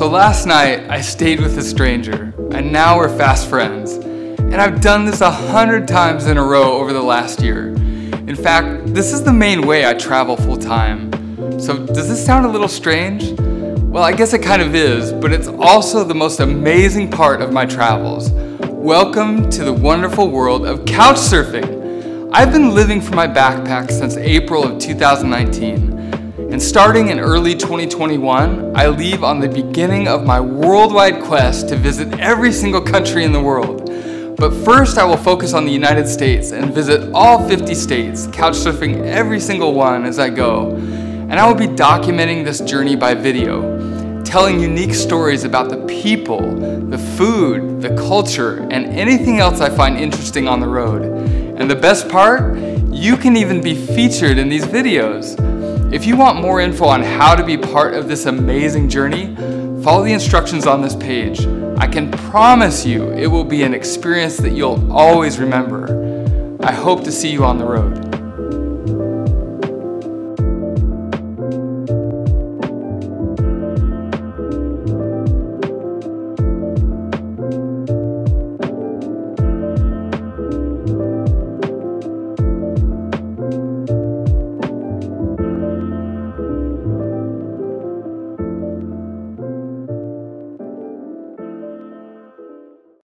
So last night, I stayed with a stranger, and now we're fast friends. And I've done this a hundred times in a row over the last year. In fact, this is the main way I travel full time. So does this sound a little strange? Well, I guess it kind of is, but it's also the most amazing part of my travels. Welcome to the wonderful world of couch surfing. I've been living from my backpack since April of 2019. And starting in early 2021, I leave on the beginning of my worldwide quest to visit every single country in the world. But first, I will focus on the United States and visit all 50 states, couchsurfing every single one as I go. And I will be documenting this journey by video, telling unique stories about the people, the food, the culture, and anything else I find interesting on the road. And the best part, you can even be featured in these videos. If you want more info on how to be part of this amazing journey, follow the instructions on this page. I can promise you it will be an experience that you'll always remember. I hope to see you on the road.